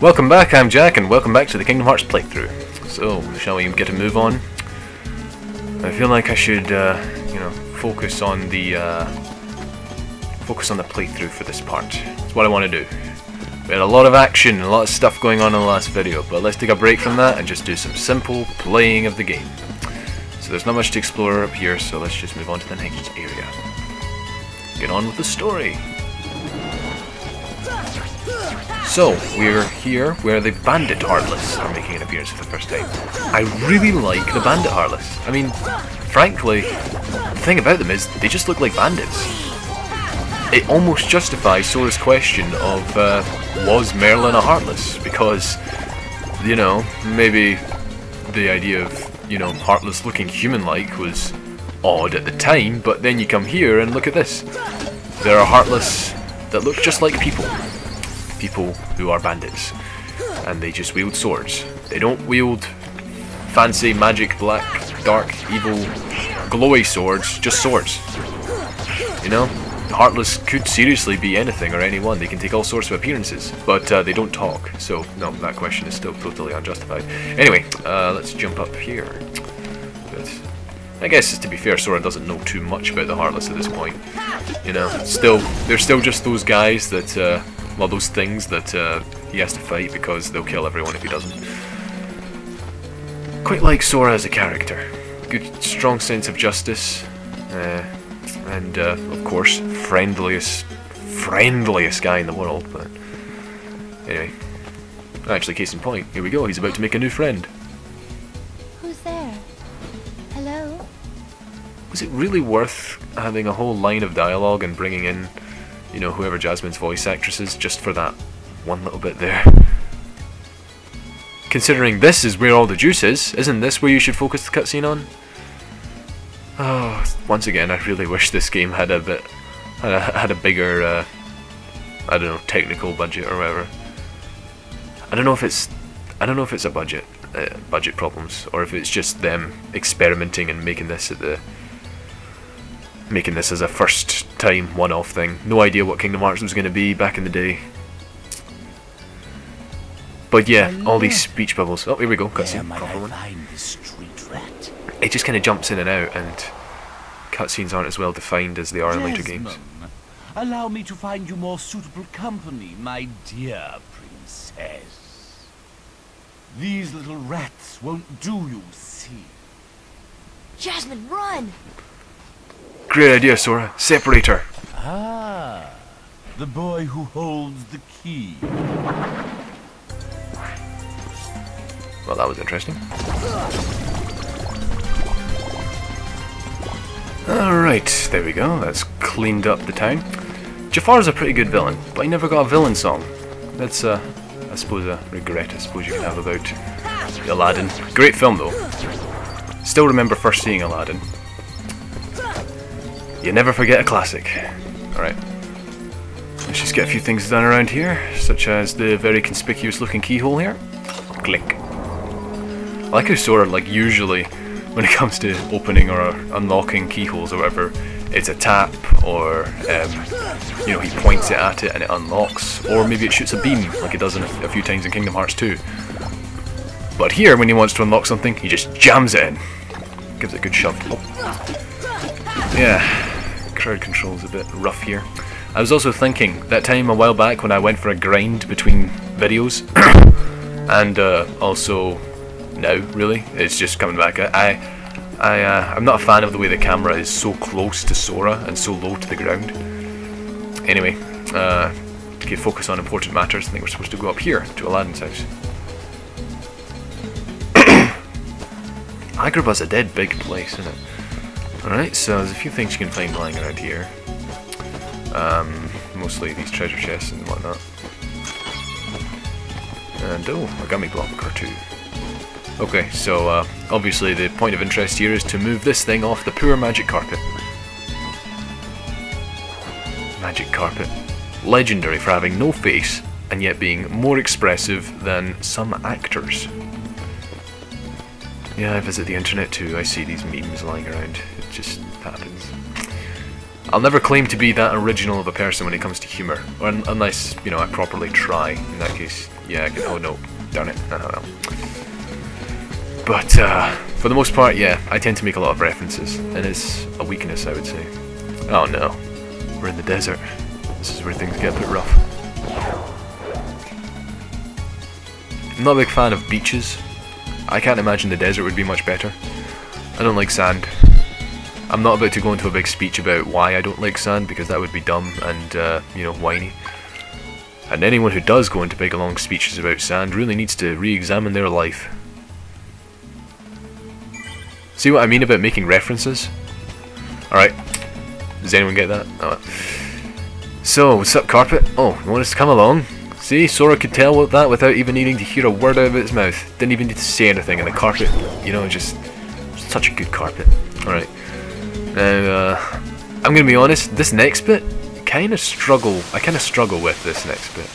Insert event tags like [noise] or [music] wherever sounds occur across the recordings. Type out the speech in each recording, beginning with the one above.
Welcome back, I'm Jack, and welcome back to the Kingdom Hearts playthrough. So, shall we get a move on? I feel like I should, uh, you know, focus on the, uh, focus on the playthrough for this part. That's what I want to do. We had a lot of action a lot of stuff going on in the last video, but let's take a break from that and just do some simple playing of the game. So there's not much to explore up here, so let's just move on to the next area. Get on with the story. So, we're here where the Bandit Heartless are making an appearance for the first time. I really like the Bandit Heartless. I mean, frankly, the thing about them is they just look like bandits. It almost justifies Sora's question of, uh, was Merlin a Heartless? Because, you know, maybe the idea of, you know, Heartless looking human-like was odd at the time, but then you come here and look at this. There are Heartless that look just like people people who are bandits. And they just wield swords. They don't wield fancy, magic, black, dark, evil, glowy swords, just swords. You know? Heartless could seriously be anything or anyone. They can take all sorts of appearances, but uh, they don't talk. So, no, that question is still totally unjustified. Anyway, uh, let's jump up here. But I guess, to be fair, Sora doesn't know too much about the Heartless at this point. You know, still, they're still just those guys that uh, well, those things that uh, he has to fight because they'll kill everyone if he doesn't. Quite like Sora as a character. Good, strong sense of justice, uh, and uh, of course, friendliest, friendliest guy in the world. But anyway, actually, case in point, here we go. He's about to make a new friend. Who's there? Hello? Was it really worth having a whole line of dialogue and bringing in you know, whoever Jasmine's voice actress is, just for that one little bit there. Considering this is where all the juice is, isn't this where you should focus the cutscene on? Oh, once again, I really wish this game had a bit, had a, had a bigger, uh, I don't know, technical budget or whatever. I don't know if it's, I don't know if it's a budget, uh, budget problems, or if it's just them experimenting and making this at the making this as a first time one-off thing. No idea what Kingdom Hearts was going to be back in the day. But yeah, all these speech bubbles. Oh, here we go. Cutscene. It just kind of jumps in and out, and cutscenes aren't as well defined as they are in later games. Allow me to find you more suitable company, my dear princess. These little rats won't do you, see. Jasmine, run! Great idea, Sora. Separate her. Ah, the boy who holds the key. Well, that was interesting. Alright, there we go. That's cleaned up the town. Jafar's a pretty good villain, but he never got a villain song. That's, uh, I suppose, a regret I suppose you can have about Aladdin. Great film, though. Still remember first seeing Aladdin. You never forget a classic. Alright. Let's just get a few things done around here, such as the very conspicuous looking keyhole here. Click. I like how Sora, like usually, when it comes to opening or unlocking keyholes or whatever, it's a tap or, um, you know, he points it at it and it unlocks, or maybe it shoots a beam, like it does in a, a few times in Kingdom Hearts 2. But here, when he wants to unlock something, he just jams it in. Gives it a good shove. Oh. Yeah, crowd control is a bit rough here. I was also thinking, that time a while back when I went for a grind between videos, [coughs] and uh, also now, really, it's just coming back. I, I, uh, I'm not a fan of the way the camera is so close to Sora and so low to the ground. Anyway, uh, to get focus on important matters, I think we're supposed to go up here to Aladdin's house. [coughs] Agrabah's a dead big place, isn't it? Alright, so there's a few things you can find lying around here. Um, mostly these treasure chests and whatnot. And oh, a gummy block or two. Okay, so uh, obviously the point of interest here is to move this thing off the poor magic carpet. Magic carpet. Legendary for having no face and yet being more expressive than some actors. Yeah, I visit the internet too. I see these memes lying around. Just happens. I'll never claim to be that original of a person when it comes to humour, or un unless you know I properly try. In that case, yeah, I can. Oh no, darn it! But uh, for the most part, yeah, I tend to make a lot of references, and it's a weakness, I would say. Oh no, we're in the desert. This is where things get a bit rough. I'm not a big fan of beaches. I can't imagine the desert would be much better. I don't like sand. I'm not about to go into a big speech about why I don't like sand because that would be dumb and, uh, you know, whiny. And anyone who does go into big long speeches about sand really needs to re-examine their life. See what I mean about making references? Alright. Does anyone get that? Oh. So, what's up, Carpet? Oh, you want us to come along? See, Sora could tell that without even needing to hear a word out of its mouth. Didn't even need to say anything, and the carpet, you know, just such a good carpet. Alright. Now, uh, I'm gonna be honest, this next bit, kind of struggle, I kind of struggle with this next bit.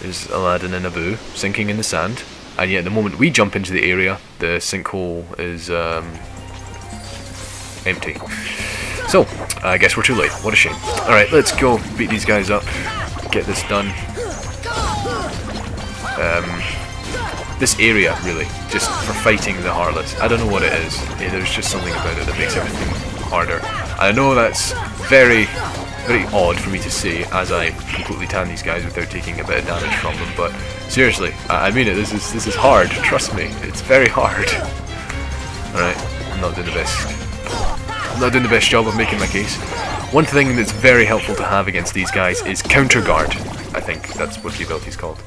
There's Aladdin and Abu sinking in the sand, and yet the moment we jump into the area, the sinkhole is um, empty. So, I guess we're too late. What a shame. Alright, let's go beat these guys up, get this done um, this area, really, just for fighting the Heartless. I don't know what it is. There's just something about it that makes everything harder. I know that's very, very odd for me to say as I completely tan these guys without taking a bit of damage from them, but seriously, I mean it. This is this is hard. Trust me, it's very hard. All right, I'm not doing the best. I'm not doing the best job of making my case. One thing that's very helpful to have against these guys is counter guard. I think that's what the ability is called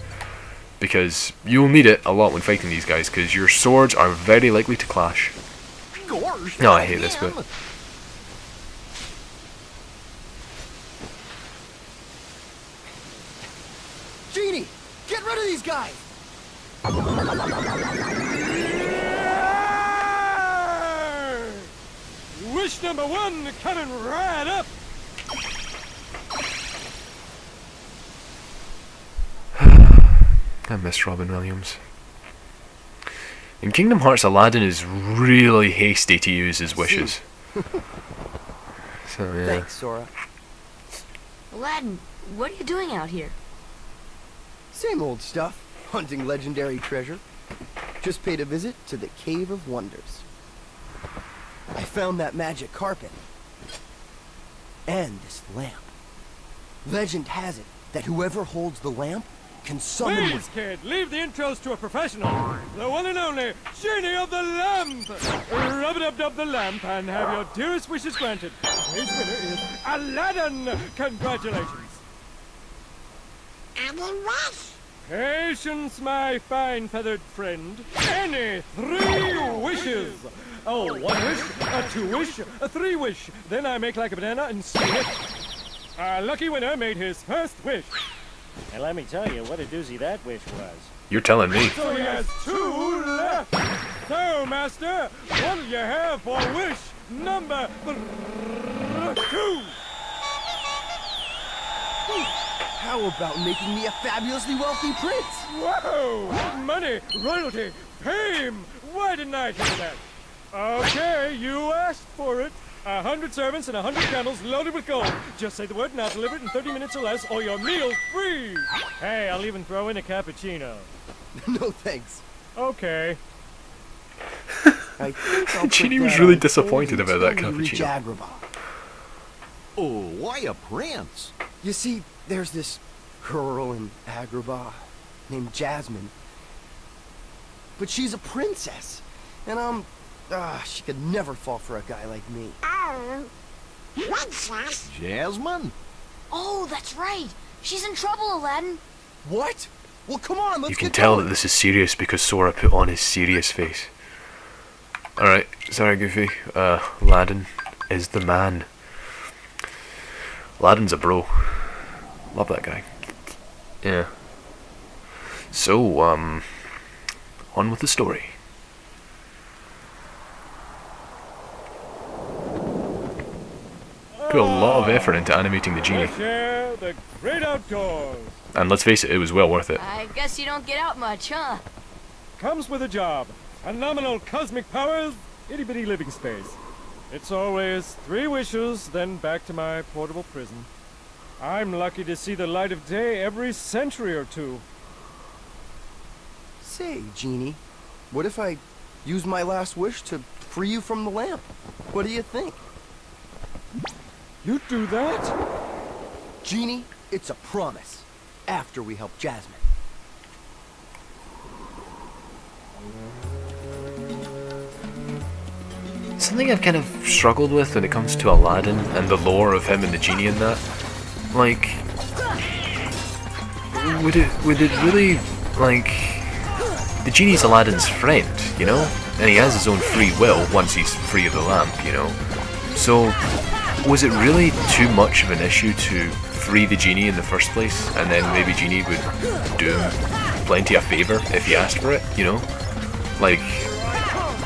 because you'll need it a lot when fighting these guys because your swords are very likely to clash. No, I hate this bit. Genie, get rid of these guys! Wish number one coming right up! I miss Robin Williams. In Kingdom Hearts, Aladdin is really hasty to use his wishes. [laughs] so yeah. Thanks, Sora. Aladdin, what are you doing out here? Same old stuff. Hunting legendary treasure. Just paid a visit to the Cave of Wonders. I found that magic carpet. And this lamp. Legend has it that whoever holds the lamp can summon Please, kid, leave the intros to a professional. The one and only Genie of the Lamp. Rub it up, dub the lamp and have your dearest wishes granted. Today's winner is Aladdin. Congratulations. Aladdin what? Patience, my fine feathered friend. Any three wishes. Oh, one wish, a two wish, a three wish. Then I make like a banana and spin it. Our lucky winner made his first wish. And let me tell you what a doozy that wish was. You're telling me. So he has two left. So, Master, what do you have for wish number two? How about making me a fabulously wealthy prince? Whoa! Money, royalty, fame! Why didn't I think of that? Okay, you asked for it. A hundred servants and a hundred camels loaded with gold. Just say the word and I'll deliver it in 30 minutes or less, or your meal's free. Hey, I'll even throw in a cappuccino. [laughs] no thanks. Okay. I [laughs] Genie was really disappointed about that until we reach cappuccino. Oh, why a prince? You see, there's this girl in Agrabah named Jasmine. But she's a princess. And um, ah, she could never fall for a guy like me. Oh. Princess? Jasmine? Oh, that's right. She's in trouble, Aladdin. What? Well, come on, let's You can get tell going. that this is serious because Sora put on his serious face. Alright, sorry Goofy. Uh, Aladdin is the man. Aladdin's a bro. Love that guy. Yeah. So, um, on with the story. Put a lot of effort into animating the genie. The great outdoors. And let's face it, it was well worth it. I guess you don't get out much, huh? Comes with a job. Phenomenal cosmic powers, itty bitty living space. It's always three wishes, then back to my portable prison. I'm lucky to see the light of day every century or two. Say, Genie, what if I use my last wish to free you from the lamp? What do you think? You do that? Genie, it's a promise. After we help Jasmine. Something I've kind of struggled with when it comes to Aladdin and the lore of him and the genie in that. Like, would it would it really like the genie's Aladdin's friend, you know, and he has his own free will once he's free of the lamp, you know. So, was it really too much of an issue to free the genie in the first place, and then maybe genie would do him plenty of favor if he asked for it, you know? Like,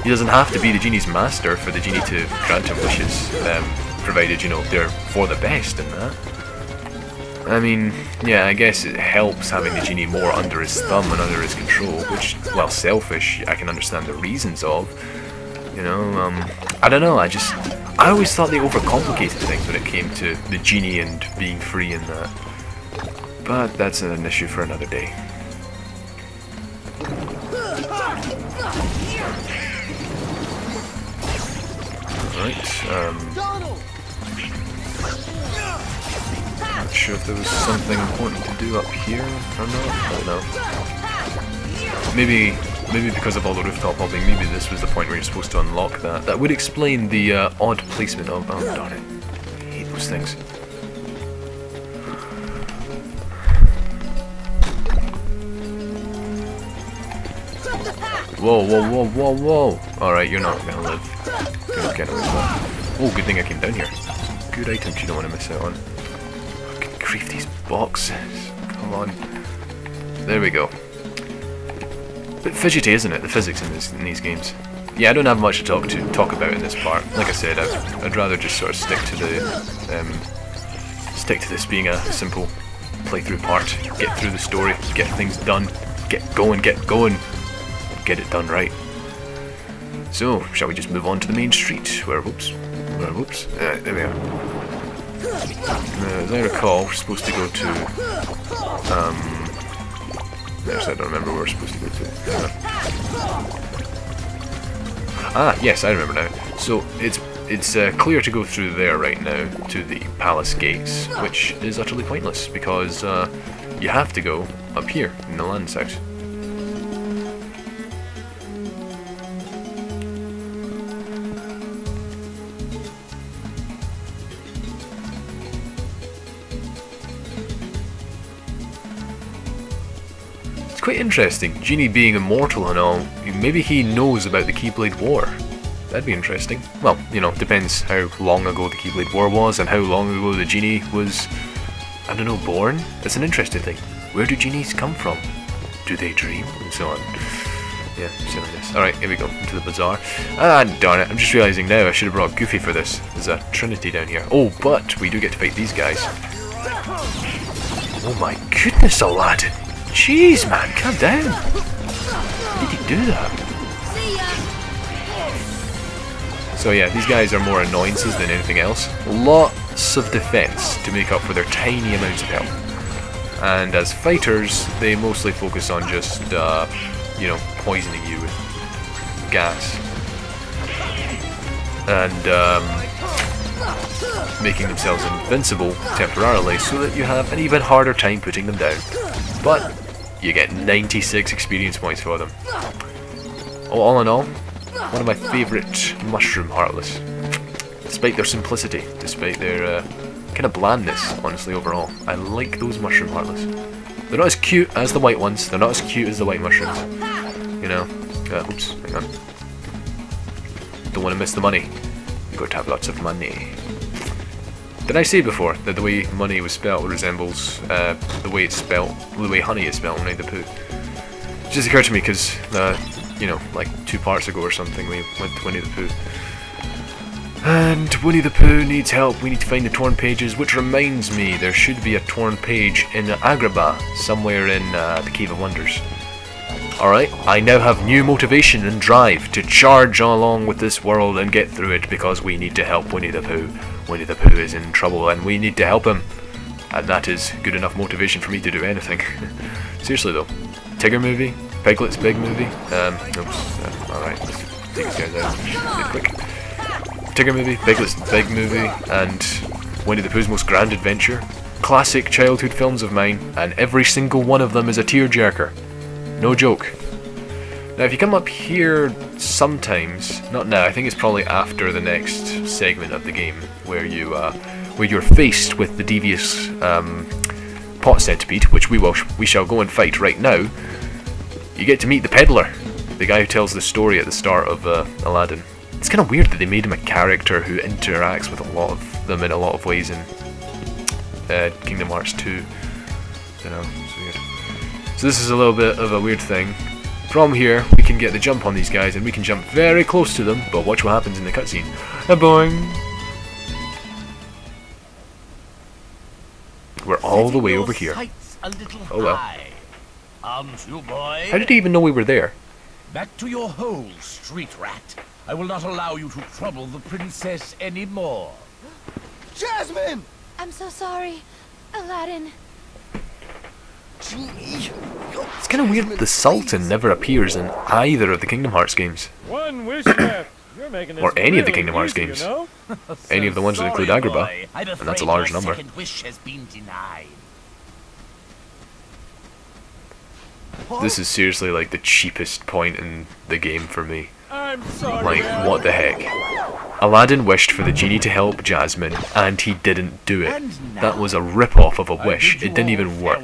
he doesn't have to be the genie's master for the genie to grant him wishes, um, provided, you know, they're for the best in that. I mean, yeah, I guess it helps having the genie more under his thumb and under his control, which, while selfish, I can understand the reasons of. You know, um, I don't know, I just, I always thought they overcomplicated things when it came to the genie and being free and that. But that's an issue for another day. Alright, um... Not sure if there was something important to do up here or not. I don't know. Maybe, maybe because of all the rooftop hopping, maybe this was the point where you're supposed to unlock that. That would explain the uh, odd placement of... Oh, darn it. I hate those things. Whoa, whoa, whoa, whoa, whoa! Alright, you're not gonna live. You're not with that. Oh, good thing I came down here. Good items you don't want to miss out on. Good grief, these boxes. Come on. There we go. Bit fidgety, isn't it? The physics in, this, in these games. Yeah, I don't have much to talk to talk about in this part. Like I said, I'd, I'd rather just sort of stick to the um, stick to this being a simple playthrough part. Get through the story, get things done, get going, get going, get it done right. So, shall we just move on to the main street? Where, whoops, where, whoops, uh, there we are. Uh, as I recall, we're supposed to go to, um, I don't remember where we're supposed to go to. Ah, yes, I remember now. So, it's it's uh, clear to go through there right now to the palace gates, which is utterly pointless because uh, you have to go up here in the land section. Quite interesting, Genie being immortal and all, maybe he knows about the Keyblade War. That'd be interesting. Well, you know, depends how long ago the Keyblade War was and how long ago the genie was, I don't know, born. That's an interesting thing. Where do genies come from? Do they dream? And so on. Yeah, silliness. Alright, here we go, into the bazaar. Ah, darn it, I'm just realising now I should have brought Goofy for this. There's a trinity down here. Oh, but we do get to fight these guys. Oh my goodness, Aladdin! Jeez, man, calm down! How did he do that? So yeah, these guys are more annoyances than anything else. Lots of defense to make up for their tiny amounts of health. And as fighters, they mostly focus on just, uh, you know, poisoning you with gas. And, um, making themselves invincible temporarily so that you have an even harder time putting them down. But, you get 96 experience points for them. Oh, all in all, one of my favourite mushroom heartless. Despite their simplicity, despite their uh, kind of blandness, honestly, overall. I like those mushroom heartless. They're not as cute as the white ones, they're not as cute as the white mushrooms. You know? Uh, oops, hang on. Don't want to miss the money. You've got to have lots of money. Did I say before that the way money was spelt resembles uh, the way it's spelt, the way honey is spelt Winnie the Pooh? It just occurred to me because uh, you know, like two parts ago or something, we went to Winnie the Pooh. And Winnie the Pooh needs help. We need to find the torn pages, which reminds me, there should be a torn page in Agrabah, somewhere in uh, the Cave of Wonders. Alright, I now have new motivation and drive to charge along with this world and get through it because we need to help Winnie the Pooh. Winnie the Pooh is in trouble and we need to help him. And that is good enough motivation for me to do anything. [laughs] Seriously though. Tigger movie? Piglet's big movie? Um, oops. Uh, Alright, let's take these guys out really quick. Tigger movie, Piglet's big movie, and Winnie the Pooh's most grand adventure. Classic childhood films of mine, and every single one of them is a tearjerker. No joke. Now, if you come up here sometimes, not now, I think it's probably after the next segment of the game, where you, uh, where you're faced with the devious um, pot centipede, which we will, we shall go and fight right now. You get to meet the peddler, the guy who tells the story at the start of uh, Aladdin. It's kind of weird that they made him a character who interacts with a lot of them in a lot of ways in uh, Kingdom Hearts 2. don't know, it's weird. So this is a little bit of a weird thing. From here, we can get the jump on these guys, and we can jump very close to them, but watch what happens in the cutscene. A boing! We're all the way over here. Oh well. Aren't you, boy? How did he even know we were there? Back to your hole, street rat. I will not allow you to trouble the princess anymore. Jasmine! I'm so sorry, Aladdin. Genie. It's kind of weird that the Sultan never appears in either of the Kingdom Hearts games. One wish. You're making this Or any of the Kingdom Hearts easy, games. You know? [laughs] Any of the ones that include Sorry, Agrabah, and that's a large number. wish has been denied. This is seriously like the cheapest point in the game for me. I'm sorry. Like, Al. what the heck? Aladdin wished for the genie to help Jasmine, and he didn't do it. That was a rip-off of a wish. It didn't even work.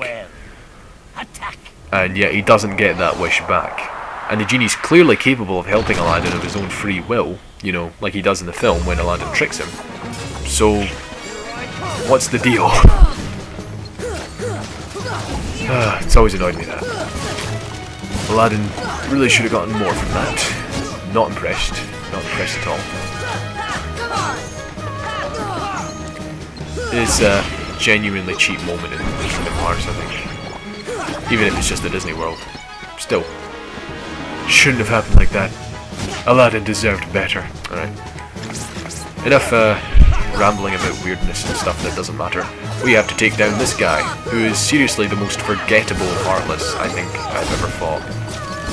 Attack! And yet he doesn't get that wish back. And the genie's clearly capable of helping Aladdin of his own free will, you know, like he does in the film when Aladdin tricks him. So, what's the deal? [sighs] Ah, it's always annoyed me that. Aladdin really should have gotten more from that. Not impressed. Not impressed at all. It's a genuinely cheap moment in Kingdom Hearts, I think. Even if it's just the Disney World. Still. Shouldn't have happened like that. Aladdin deserved better. Alright. Enough uh, rambling about weirdness and stuff that doesn't matter. We have to take down this guy, who is seriously the most forgettable Heartless I think I've ever fought.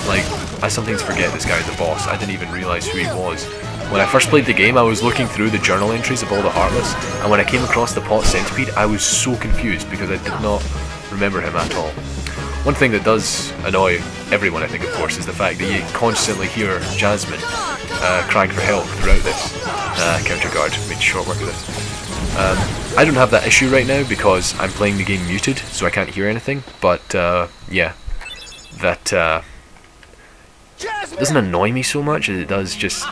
Like, I sometimes forget this guy's the boss. I didn't even realise who he was. When I first played the game, I was looking through the journal entries of all the Heartless, and when I came across the Pot Centipede, I was so confused because I did not remember him at all. One thing that does annoy everyone, I think, of course, is the fact that you constantly hear Jasmine uh, crying for help throughout this. Uh, counter guard, made short work of this. Um, I don't have that issue right now because I'm playing the game muted, so I can't hear anything, but uh, yeah, that uh, doesn't annoy me so much as it does just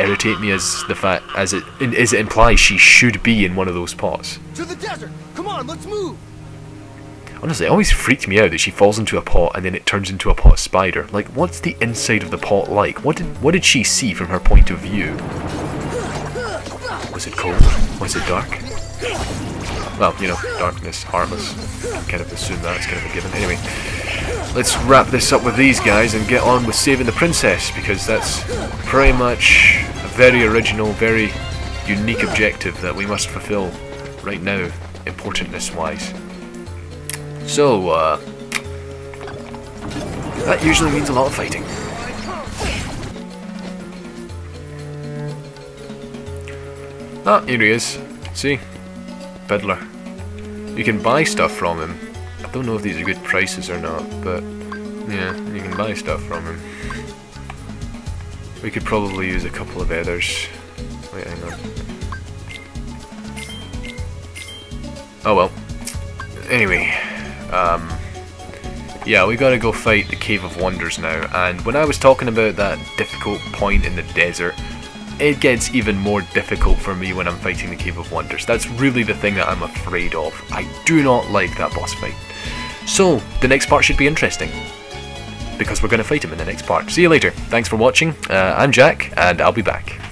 irritate me as the fact as it as it implies she should be in one of those pots. To the desert! Come on, let's move! Honestly, it always freaked me out that she falls into a pot and then it turns into a pot spider. Like, what's the inside of the pot like? What did what did she see from her point of view? Was it cold? Was it dark? Well, you know, darkness, heartless. Kind of assume that, it's kind of a given. Anyway, let's wrap this up with these guys and get on with saving the princess, because that's pretty much a very original, very unique objective that we must fulfill right now, importantness-wise. So, uh, that usually means a lot of fighting. Ah, here he is. See? Peddler. You can buy stuff from him. I don't know if these are good prices or not, but yeah, you can buy stuff from him. We could probably use a couple of others. Wait, hang on. Oh well. Anyway, um, yeah, we gotta go fight the Cave of Wonders now, and when I was talking about that difficult point in the desert, it gets even more difficult for me when I'm fighting the Cave of Wonders. That's really the thing that I'm afraid of. I do not like that boss fight. So, the next part should be interesting. Because we're going to fight him in the next part. See you later. Thanks for watching. Uh, I'm Jack, and I'll be back.